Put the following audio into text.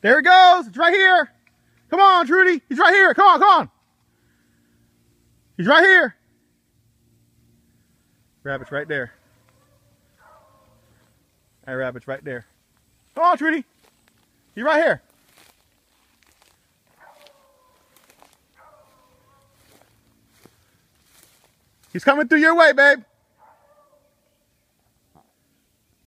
There he goes. It's right here. Come on, Trudy. He's right here. Come on, come on. He's right here. Rabbit's right there. That rabbit's right there. Come on, Trudy. He's right here. He's coming through your way, babe.